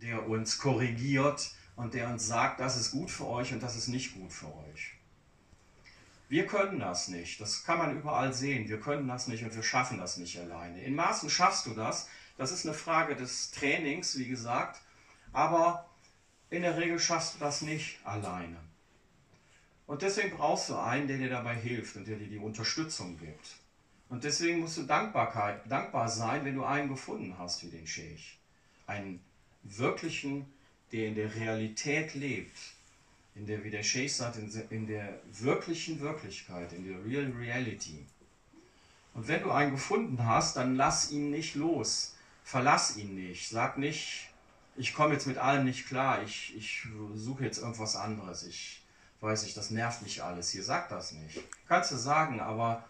der uns korrigiert und der uns sagt, das ist gut für euch und das ist nicht gut für euch. Wir können das nicht. Das kann man überall sehen. Wir können das nicht und wir schaffen das nicht alleine. In Maßen schaffst du das. Das ist eine Frage des Trainings, wie gesagt. Aber in der Regel schaffst du das nicht alleine. Und deswegen brauchst du einen, der dir dabei hilft und der dir die Unterstützung gibt. Und deswegen musst du Dankbarkeit, dankbar sein, wenn du einen gefunden hast wie den Sheikh. Einen wirklichen, der in der Realität lebt, in der, wie der Sheikh sagt, in, in der wirklichen Wirklichkeit, in der Real Reality. Und wenn du einen gefunden hast, dann lass ihn nicht los, verlass ihn nicht, sag nicht, ich komme jetzt mit allem nicht klar, ich, ich suche jetzt irgendwas anderes, ich weiß nicht, das nervt mich alles hier, sag das nicht. Kannst du sagen, aber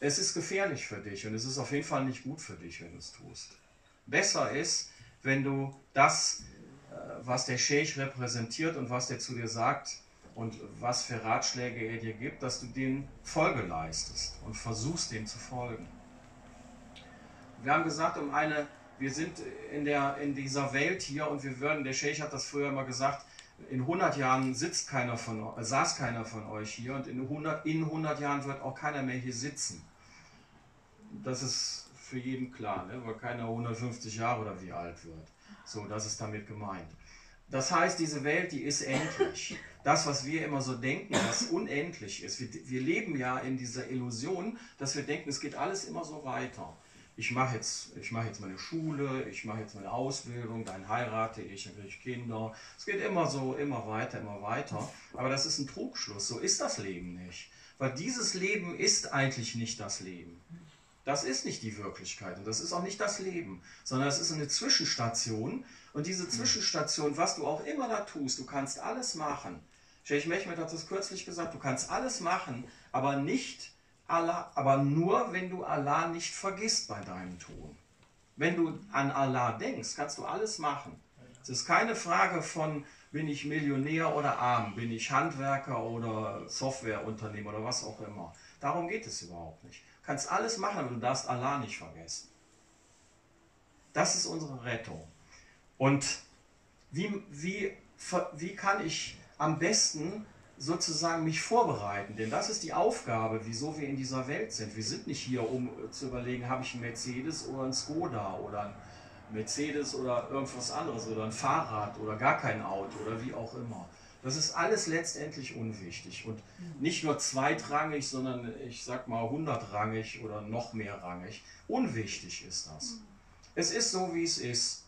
es ist gefährlich für dich und es ist auf jeden Fall nicht gut für dich, wenn du es tust. Besser ist, wenn du das äh, was der Sheikh repräsentiert und was der zu dir sagt und was für Ratschläge er dir gibt, dass du dem Folge leistest und versuchst, dem zu folgen. Wir haben gesagt, um eine, wir sind in, der, in dieser Welt hier und wir würden, der Sheikh hat das früher immer gesagt, in 100 Jahren sitzt keiner von, saß keiner von euch hier und in 100, in 100 Jahren wird auch keiner mehr hier sitzen. Das ist für jeden klar, ne? weil keiner 150 Jahre oder wie alt wird. So, das ist damit gemeint. Das heißt, diese Welt, die ist endlich. Das, was wir immer so denken, was unendlich ist. Wir, wir leben ja in dieser Illusion, dass wir denken, es geht alles immer so weiter. Ich mache jetzt, mach jetzt meine Schule, ich mache jetzt meine Ausbildung, dann heirate ich, dann kriege ich Kinder. Es geht immer so, immer weiter, immer weiter. Aber das ist ein Trugschluss. So ist das Leben nicht. Weil dieses Leben ist eigentlich nicht das Leben. Das ist nicht die Wirklichkeit und das ist auch nicht das Leben, sondern es ist eine Zwischenstation. Und diese Zwischenstation, was du auch immer da tust, du kannst alles machen. Sheikh Mehmet hat das kürzlich gesagt, du kannst alles machen, aber nicht Allah, aber nur, wenn du Allah nicht vergisst bei deinem Tun. Wenn du an Allah denkst, kannst du alles machen. Es ist keine Frage von, bin ich Millionär oder arm, bin ich Handwerker oder Softwareunternehmer oder was auch immer. Darum geht es überhaupt nicht kannst alles machen, aber du darfst Allah nicht vergessen. Das ist unsere Rettung. Und wie, wie, wie kann ich am besten sozusagen mich vorbereiten? Denn das ist die Aufgabe, wieso wir in dieser Welt sind. Wir sind nicht hier, um zu überlegen, habe ich einen Mercedes oder einen Skoda oder einen Mercedes oder irgendwas anderes oder ein Fahrrad oder gar kein Auto oder wie auch immer. Das ist alles letztendlich unwichtig und nicht nur zweitrangig, sondern ich sag mal hundertrangig oder noch mehrrangig. Unwichtig ist das. Es ist so, wie es ist.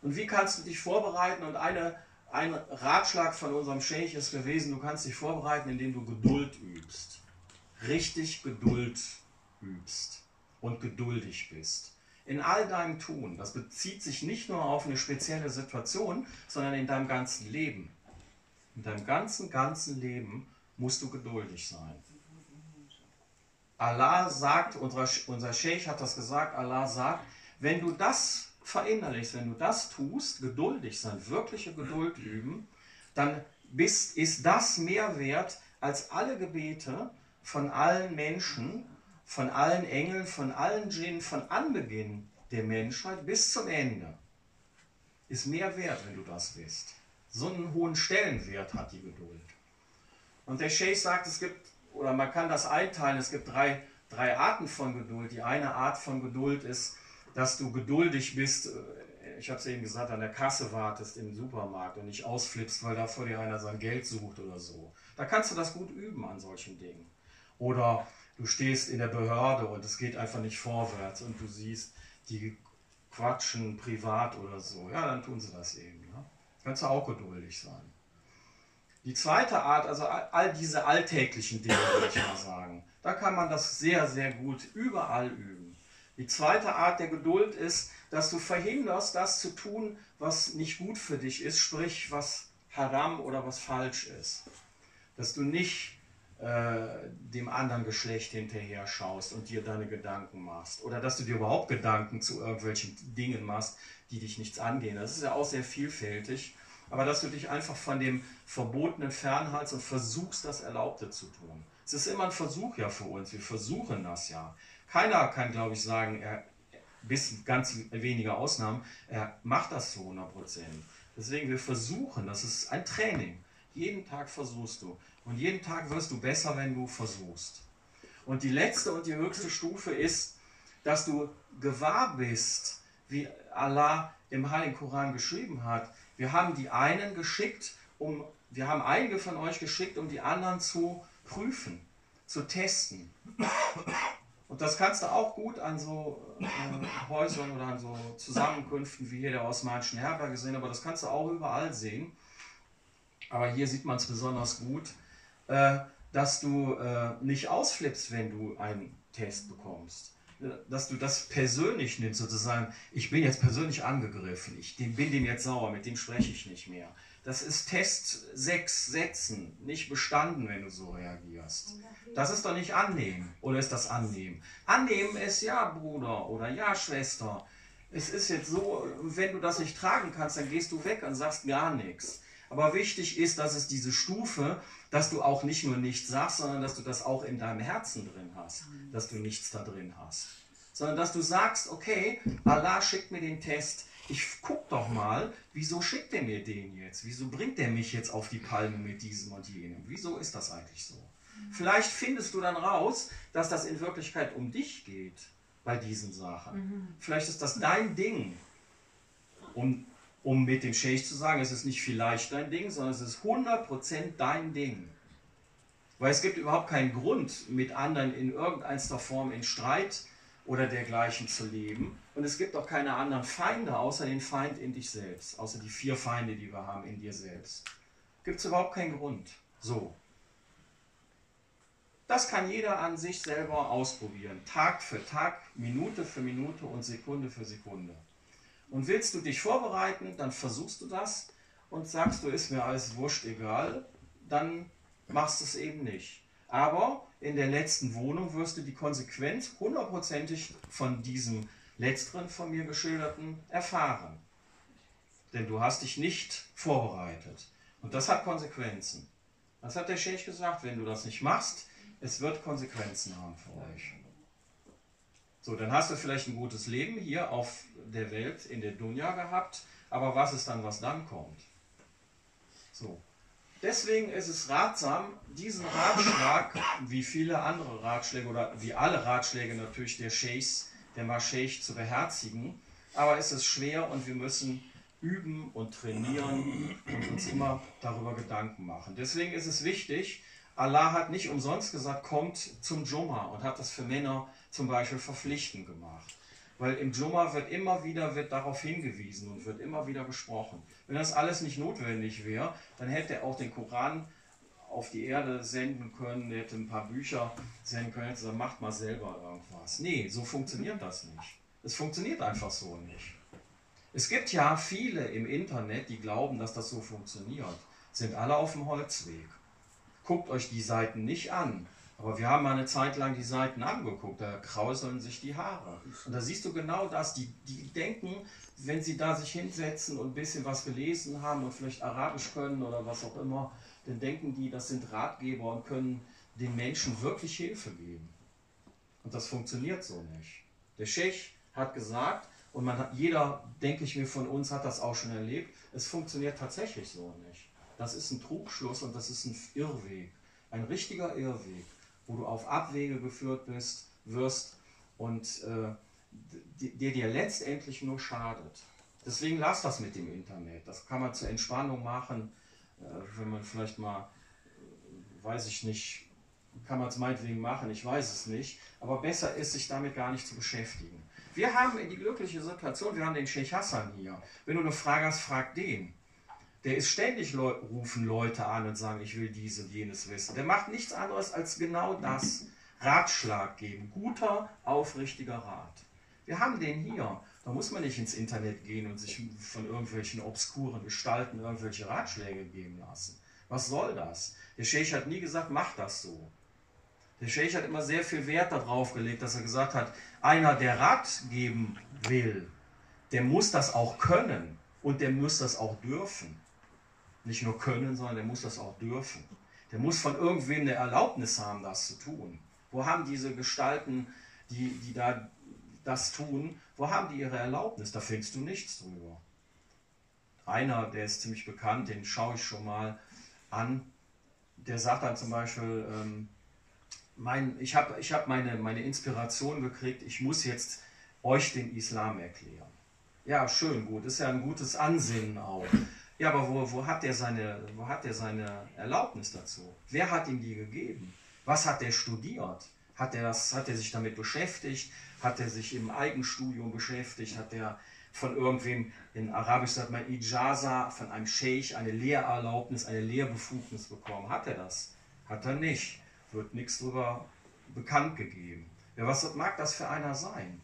Und wie kannst du dich vorbereiten? Und eine, ein Ratschlag von unserem Sheikh ist gewesen, du kannst dich vorbereiten, indem du Geduld übst. Richtig Geduld übst und geduldig bist in all deinem Tun. Das bezieht sich nicht nur auf eine spezielle Situation, sondern in deinem ganzen Leben. In deinem ganzen, ganzen Leben musst du geduldig sein. Allah sagt, unser, unser Sheikh hat das gesagt, Allah sagt, wenn du das verinnerlichst, wenn du das tust, geduldig sein, wirkliche Geduld üben, dann bist, ist das mehr wert als alle Gebete von allen Menschen, von allen Engeln, von allen Djinnen, von Anbeginn der Menschheit bis zum Ende, ist mehr wert, wenn du das bist. So einen hohen Stellenwert hat die Geduld. Und der Sheikh sagt, es gibt, oder man kann das einteilen, es gibt drei, drei Arten von Geduld. Die eine Art von Geduld ist, dass du geduldig bist, ich habe es eben gesagt, an der Kasse wartest im Supermarkt und nicht ausflippst, weil da vor dir einer sein Geld sucht oder so. Da kannst du das gut üben an solchen Dingen. Oder du stehst in der Behörde und es geht einfach nicht vorwärts und du siehst, die quatschen privat oder so. Ja, dann tun sie das eben. Ne? Kannst du auch geduldig sein. Die zweite Art, also all diese alltäglichen Dinge, würde ich mal sagen, da kann man das sehr, sehr gut überall üben. Die zweite Art der Geduld ist, dass du verhinderst, das zu tun, was nicht gut für dich ist, sprich was haram oder was falsch ist. Dass du nicht äh, dem anderen Geschlecht hinterher schaust und dir deine Gedanken machst. Oder dass du dir überhaupt Gedanken zu irgendwelchen Dingen machst, die dich nichts angehen. Das ist ja auch sehr vielfältig. Aber dass du dich einfach von dem Verbotenen fernhaltst und versuchst, das Erlaubte zu tun. Es ist immer ein Versuch ja für uns. Wir versuchen das ja. Keiner kann, glaube ich, sagen, er, bis ganz wenige Ausnahmen, er macht das zu 100 Prozent. Deswegen, wir versuchen, das ist ein Training. Jeden Tag versuchst du. Und jeden Tag wirst du besser, wenn du versuchst. Und die letzte und die höchste Stufe ist, dass du gewahr bist, wie Allah im Heiligen Koran geschrieben hat. Wir haben die einen geschickt, um, wir haben einige von euch geschickt, um die anderen zu prüfen, zu testen. Und das kannst du auch gut an so äh, Häusern oder an so Zusammenkünften wie hier der Osmanischen Herberge sehen, aber das kannst du auch überall sehen. Aber hier sieht man es besonders gut, äh, dass du äh, nicht ausflippst, wenn du einen Test bekommst. Äh, dass du das persönlich nimmst, sozusagen, ich bin jetzt persönlich angegriffen, ich bin dem jetzt sauer, mit dem spreche ich nicht mehr. Das ist Test 6 Sätzen, nicht bestanden, wenn du so reagierst. Das ist doch nicht annehmen. Oder ist das annehmen? Annehmen ist ja, Bruder oder ja, Schwester. Es ist jetzt so, wenn du das nicht tragen kannst, dann gehst du weg und sagst gar nichts. Aber wichtig ist, dass es diese Stufe, dass du auch nicht nur nichts sagst, sondern dass du das auch in deinem Herzen drin hast, dass du nichts da drin hast. Sondern dass du sagst, okay, Allah schickt mir den Test, ich guck doch mal, wieso schickt er mir den jetzt? Wieso bringt er mich jetzt auf die Palme mit diesem und jenem? Wieso ist das eigentlich so? Vielleicht findest du dann raus, dass das in Wirklichkeit um dich geht bei diesen Sachen. Mhm. Vielleicht ist das dein Ding, um um mit dem Sheikh zu sagen, es ist nicht vielleicht dein Ding, sondern es ist 100% dein Ding. Weil es gibt überhaupt keinen Grund, mit anderen in irgendeiner Form in Streit oder dergleichen zu leben. Und es gibt auch keine anderen Feinde, außer den Feind in dich selbst, außer die vier Feinde, die wir haben in dir selbst. Gibt es überhaupt keinen Grund. So. Das kann jeder an sich selber ausprobieren, Tag für Tag, Minute für Minute und Sekunde für Sekunde. Und willst du dich vorbereiten, dann versuchst du das und sagst du, ist mir alles wurscht egal, dann machst du es eben nicht. Aber in der letzten Wohnung wirst du die Konsequenz hundertprozentig von diesem letzteren von mir geschilderten erfahren. Denn du hast dich nicht vorbereitet. Und das hat Konsequenzen. Was hat der Sheikh gesagt? Wenn du das nicht machst, es wird Konsequenzen haben für euch. So, dann hast du vielleicht ein gutes Leben hier auf der Welt, in der Dunja gehabt, aber was ist dann, was dann kommt? So. Deswegen ist es ratsam, diesen Ratschlag, wie viele andere Ratschläge oder wie alle Ratschläge natürlich der Sheikhs, der Mascheich zu beherzigen, aber es ist schwer und wir müssen üben und trainieren und uns immer darüber Gedanken machen. Deswegen ist es wichtig, Allah hat nicht umsonst gesagt, kommt zum Jumma und hat das für Männer zum Beispiel verpflichtend gemacht. Weil im Jumma wird immer wieder wird darauf hingewiesen und wird immer wieder gesprochen. Wenn das alles nicht notwendig wäre, dann hätte er auch den Koran auf die Erde senden können, hätte ein paar Bücher senden können, hätte gesagt, macht mal selber irgendwas. Nee, so funktioniert das nicht. Es funktioniert einfach so nicht. Es gibt ja viele im Internet, die glauben, dass das so funktioniert. Sind alle auf dem Holzweg. Guckt euch die Seiten nicht an. Aber wir haben mal eine Zeit lang die Seiten angeguckt, da krauseln sich die Haare. Und da siehst du genau das. Die, die denken, wenn sie da sich hinsetzen und ein bisschen was gelesen haben und vielleicht Arabisch können oder was auch immer, dann denken die, das sind Ratgeber und können den Menschen wirklich Hilfe geben. Und das funktioniert so nicht. Der Sheikh hat gesagt, und man hat, jeder, denke ich mir, von uns hat das auch schon erlebt, es funktioniert tatsächlich so nicht. Das ist ein Trugschluss und das ist ein Irrweg, ein richtiger Irrweg wo du auf Abwege geführt bist, wirst und äh, der dir letztendlich nur schadet. Deswegen lass das mit dem Internet. Das kann man zur Entspannung machen, äh, wenn man vielleicht mal, äh, weiß ich nicht, kann man es meinetwegen machen, ich weiß es nicht, aber besser ist, sich damit gar nicht zu beschäftigen. Wir haben die glückliche Situation, wir haben den Sheikh Hassan hier. Wenn du eine Frage hast, frag den. Der ist ständig Leu rufen Leute an und sagen, ich will dies und jenes wissen. Der macht nichts anderes als genau das. Ratschlag geben. Guter, aufrichtiger Rat. Wir haben den hier. Da muss man nicht ins Internet gehen und sich von irgendwelchen obskuren Gestalten irgendwelche Ratschläge geben lassen. Was soll das? Der Sheikh hat nie gesagt, mach das so. Der Sheikh hat immer sehr viel Wert darauf gelegt, dass er gesagt hat, einer, der Rat geben will, der muss das auch können und der muss das auch dürfen nicht nur können, sondern der muss das auch dürfen. Der muss von irgendwem eine Erlaubnis haben, das zu tun. Wo haben diese Gestalten, die, die da das tun, wo haben die ihre Erlaubnis? Da findest du nichts drüber. Einer, der ist ziemlich bekannt, den schaue ich schon mal an, der sagt dann zum Beispiel, ähm, mein, ich habe ich hab meine, meine Inspiration gekriegt, ich muss jetzt euch den Islam erklären. Ja, schön, gut, ist ja ein gutes Ansinnen auch. Ja, aber wo, wo, hat der seine, wo hat der seine Erlaubnis dazu? Wer hat ihm die gegeben? Was hat der studiert? Hat er, das, hat er sich damit beschäftigt? Hat er sich im Eigenstudium beschäftigt? Hat er von irgendwem, in Arabisch sagt man Ijaza, von einem Scheich eine Lehrerlaubnis, eine Lehrbefugnis bekommen? Hat er das? Hat er nicht. Wird nichts darüber bekannt gegeben. Ja, was mag das für einer sein?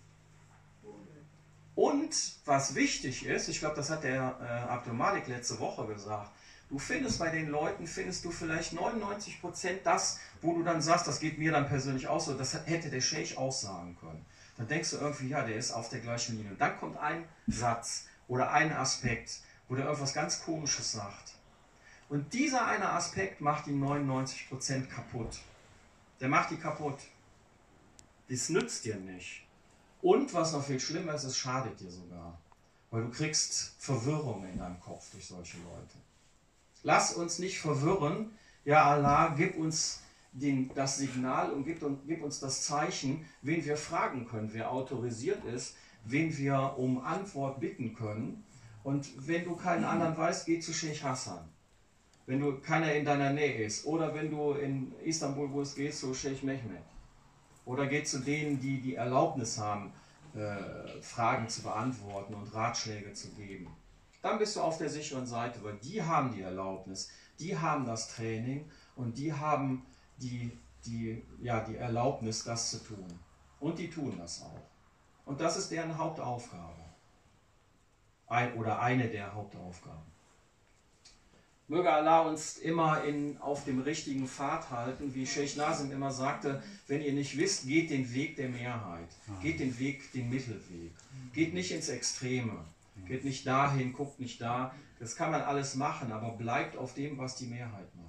Und was wichtig ist, ich glaube, das hat der äh, Abdul Malik letzte Woche gesagt, du findest bei den Leuten, findest du vielleicht 99% das, wo du dann sagst, das geht mir dann persönlich auch so, das hätte der Sheikh auch sagen können. Dann denkst du irgendwie, ja, der ist auf der gleichen Linie. Und dann kommt ein Satz oder ein Aspekt, wo der irgendwas ganz Komisches sagt. Und dieser eine Aspekt macht die 99% kaputt. Der macht die kaputt. Das nützt dir nicht. Und was noch viel schlimmer ist, es schadet dir sogar. Weil du kriegst Verwirrung in deinem Kopf durch solche Leute. Lass uns nicht verwirren. Ja, Allah, gib uns den, das Signal und gib, und gib uns das Zeichen, wen wir fragen können, wer autorisiert ist, wen wir um Antwort bitten können. Und wenn du keinen anderen weißt, geh zu Sheikh Hassan. Wenn du keiner in deiner Nähe ist. Oder wenn du in Istanbul wo es gehst, zu Sheikh Mehmet. Oder geh zu denen, die die Erlaubnis haben, äh, Fragen zu beantworten und Ratschläge zu geben. Dann bist du auf der sicheren Seite, weil die haben die Erlaubnis, die haben das Training und die haben die, die, ja, die Erlaubnis, das zu tun. Und die tun das auch. Und das ist deren Hauptaufgabe. Ein, oder eine der Hauptaufgaben. Möge Allah uns immer in, auf dem richtigen Pfad halten, wie Sheikh Nasim immer sagte, wenn ihr nicht wisst, geht den Weg der Mehrheit, geht den Weg, den Mittelweg, geht nicht ins Extreme, geht nicht dahin, guckt nicht da, das kann man alles machen, aber bleibt auf dem, was die Mehrheit macht.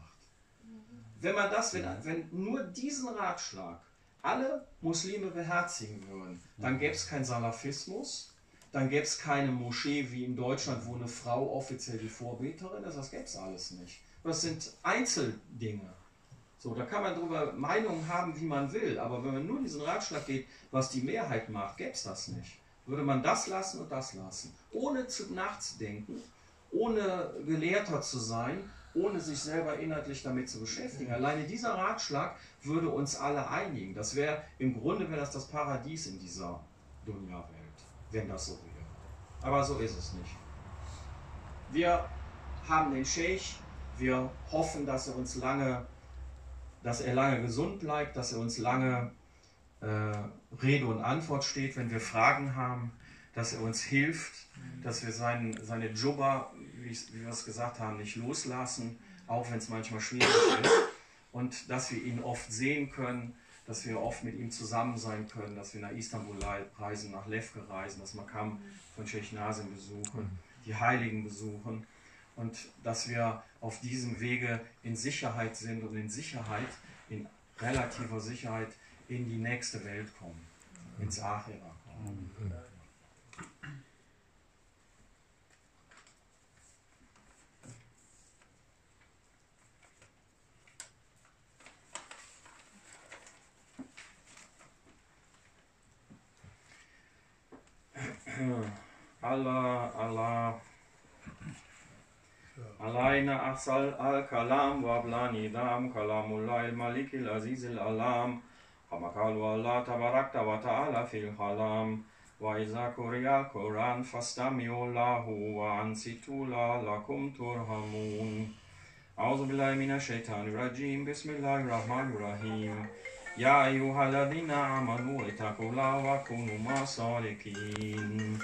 Wenn man das, wenn, wenn nur diesen Ratschlag alle Muslime beherzigen würden, dann gäbe es keinen Salafismus, dann gäbe es keine Moschee wie in Deutschland, wo eine Frau offiziell die Vorbeterin ist. Das gäbe es alles nicht. Das sind Einzeldinge. So, da kann man darüber Meinungen haben, wie man will, aber wenn man nur diesen Ratschlag geht, was die Mehrheit macht, gäbe es das nicht. Würde man das lassen und das lassen, ohne zu nachzudenken, ohne Gelehrter zu sein, ohne sich selber inhaltlich damit zu beschäftigen. Alleine dieser Ratschlag würde uns alle einigen. Das wäre im Grunde wäre das das Paradies in dieser Dunya-Welt wenn das so wäre. Aber so ist es nicht. Wir haben den Sheikh, wir hoffen, dass er uns lange, dass er lange gesund bleibt, dass er uns lange äh, Rede und Antwort steht, wenn wir Fragen haben, dass er uns hilft, dass wir sein, seine Jubba, wie, wie wir es gesagt haben, nicht loslassen, auch wenn es manchmal schwierig ist, und dass wir ihn oft sehen können, dass wir oft mit ihm zusammen sein können, dass wir nach Istanbul reisen, nach Lefke reisen, dass Makam von Sheikh Nasim besuchen, mhm. die Heiligen besuchen und dass wir auf diesem Wege in Sicherheit sind und in Sicherheit, in relativer Sicherheit in die nächste Welt kommen, ins Achera kommen. لاينا أصل الكلام وابلاني دام كلام الله الملك العزيز الألام كما قال الله تبارك وتعالى في الخلام وإذا قرئ القرآن فاستمعوا له وأنصتوا لكم ترهمون أعوذ بالله من الشيطان الرجيم بسم الله الرحمن الرحيم يا أيها الذين آمنوا اتقوا الله وكونوا مع الصالحين